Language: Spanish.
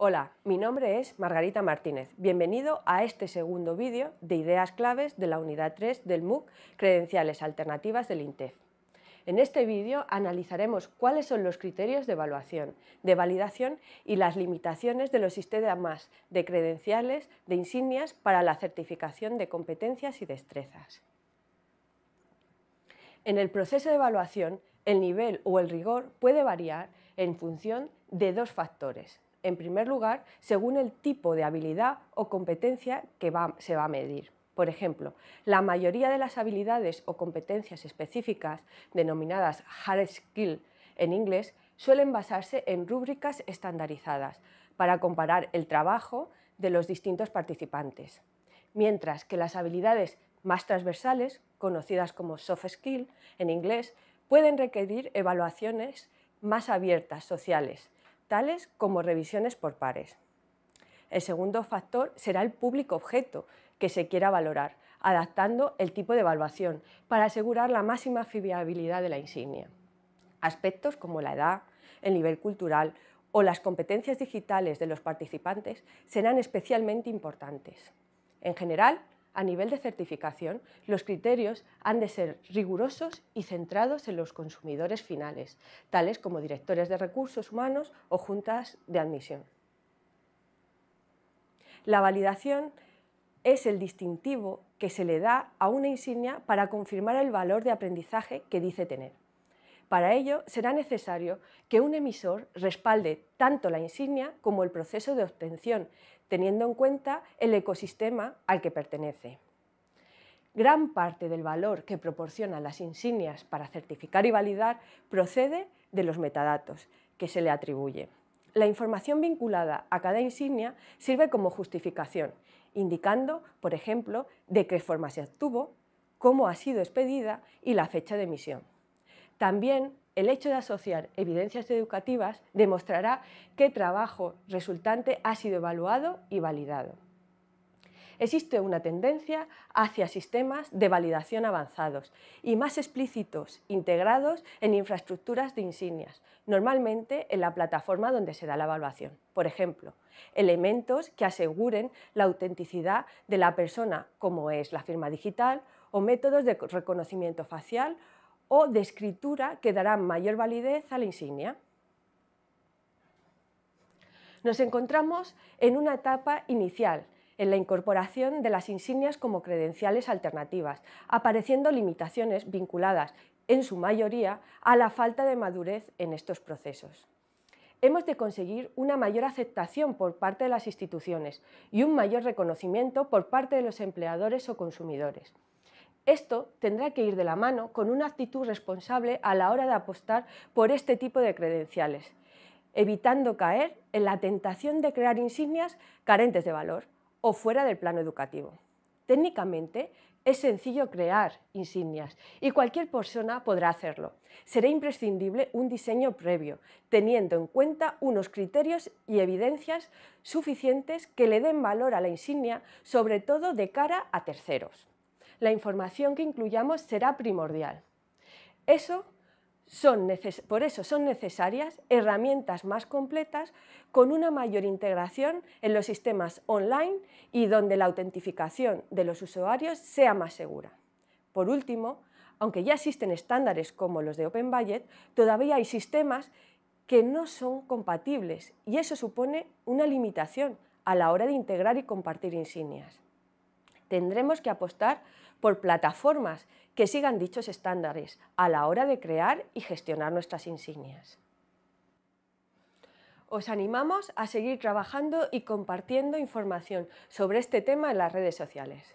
Hola, mi nombre es Margarita Martínez. Bienvenido a este segundo vídeo de ideas claves de la unidad 3 del MOOC Credenciales Alternativas del INTEF. En este vídeo analizaremos cuáles son los criterios de evaluación, de validación y las limitaciones de los sistemas de credenciales de insignias para la certificación de competencias y destrezas. En el proceso de evaluación, el nivel o el rigor puede variar en función de dos factores, en primer lugar, según el tipo de habilidad o competencia que se va a medir. Por ejemplo, la mayoría de las habilidades o competencias específicas, denominadas hard skill en inglés, suelen basarse en rúbricas estandarizadas para comparar el trabajo de los distintos participantes, mientras que las habilidades más transversales, conocidas como soft skill en inglés, pueden requerir evaluaciones más abiertas, sociales, tales como revisiones por pares. El segundo factor será el público objeto que se quiera valorar, adaptando el tipo de evaluación para asegurar la máxima fiabilidad de la insignia. Aspectos como la edad, el nivel cultural o las competencias digitales de los participantes serán especialmente importantes. En general, a nivel de certificación, los criterios han de ser rigurosos y centrados en los consumidores finales, tales como directores de recursos humanos o juntas de admisión. La validación es el distintivo que se le da a una insignia para confirmar el valor de aprendizaje que dice tener. Para ello será necesario que un emisor respalde tanto la insignia como el proceso de obtención, teniendo en cuenta el ecosistema al que pertenece. Gran parte del valor que proporcionan las insignias para certificar y validar procede de los metadatos que se le atribuye. La información vinculada a cada insignia sirve como justificación, indicando, por ejemplo, de qué forma se obtuvo, cómo ha sido expedida y la fecha de emisión. También el hecho de asociar evidencias educativas demostrará qué trabajo resultante ha sido evaluado y validado. Existe una tendencia hacia sistemas de validación avanzados y más explícitos, integrados en infraestructuras de insignias, normalmente en la plataforma donde se da la evaluación. Por ejemplo, elementos que aseguren la autenticidad de la persona, como es la firma digital, o métodos de reconocimiento facial o de escritura que darán mayor validez a la insignia. Nos encontramos en una etapa inicial, en la incorporación de las insignias como credenciales alternativas, apareciendo limitaciones vinculadas, en su mayoría, a la falta de madurez en estos procesos. Hemos de conseguir una mayor aceptación por parte de las instituciones y un mayor reconocimiento por parte de los empleadores o consumidores. Esto tendrá que ir de la mano con una actitud responsable a la hora de apostar por este tipo de credenciales, evitando caer en la tentación de crear insignias carentes de valor o fuera del plano educativo. Técnicamente, es sencillo crear insignias y cualquier persona podrá hacerlo. Será imprescindible un diseño previo, teniendo en cuenta unos criterios y evidencias suficientes que le den valor a la insignia, sobre todo de cara a terceros la información que incluyamos será primordial. Eso por eso son necesarias herramientas más completas con una mayor integración en los sistemas online y donde la autentificación de los usuarios sea más segura. Por último, aunque ya existen estándares como los de Open Budget, todavía hay sistemas que no son compatibles y eso supone una limitación a la hora de integrar y compartir insignias. Tendremos que apostar por plataformas que sigan dichos estándares a la hora de crear y gestionar nuestras insignias. Os animamos a seguir trabajando y compartiendo información sobre este tema en las redes sociales.